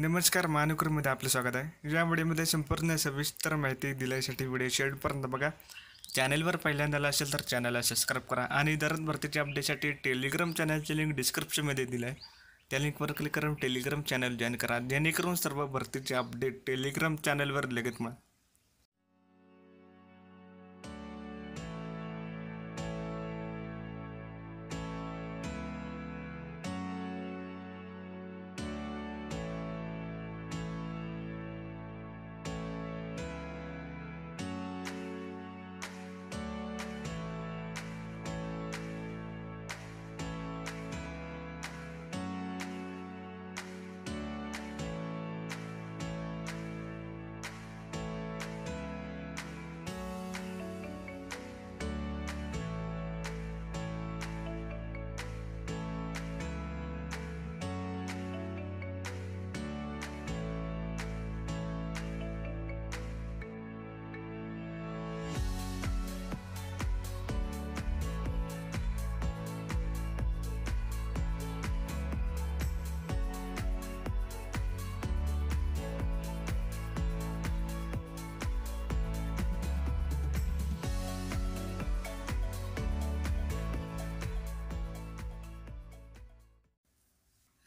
नमस्कार महानुकरमध्ये आपलं स्वागत आहे. या व्हिडिओमध्ये संपूर्ण सविस्तर माहिती दिल्यासाठी व्हिडिओ शेवटपर्यंत बघा. चॅनलवर पहिल्यांदा आला असेल तर चॅनलला सबस्क्राईब करा आणि दररोज भरतीच्या अपडेटसाठी टेलिग्राम चॅनलची लिंक डिस्क्रिप्शनमध्ये दिलं आहे त्या लिंकवर क्लिक करून टेलिग्राम चॅनल जॉईन करा. जेणेकरून सर्व भरतीचे अपडेट टेलिग्राम चॅनलवर लगेच मिळा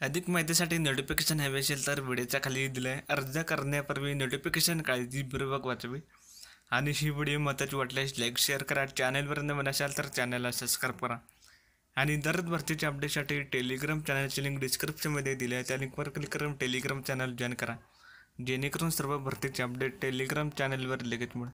अधिक माहितीसाठी नोटिफिकेशन हवे असेल तर व्हिडिओच्या खाली दिलं आहे अर्ज करण्यापूर्वी नोटिफिकेशन काळजीपूर्वक वाचवी. आणि ही व्हिडिओ महत्त्वाची वाटल्यास लाईक शेअर करा. चॅनलवर नवीन असाल तर चॅनलला सबस्क्राईब करा. आणि दररोज भरतीच्या अपडेटसाठी टेलिग्राम चॅनलची लिंक डिस्क्रिप्शनमध्ये दिली आहे. त्या लिंकवर क्लिक करून टेलिग्राम चॅनल जॉईन करा. जेणेकरून सर्व भरतीचे अपडेट टेलिग्राम चॅनलवर लगेच मिळेल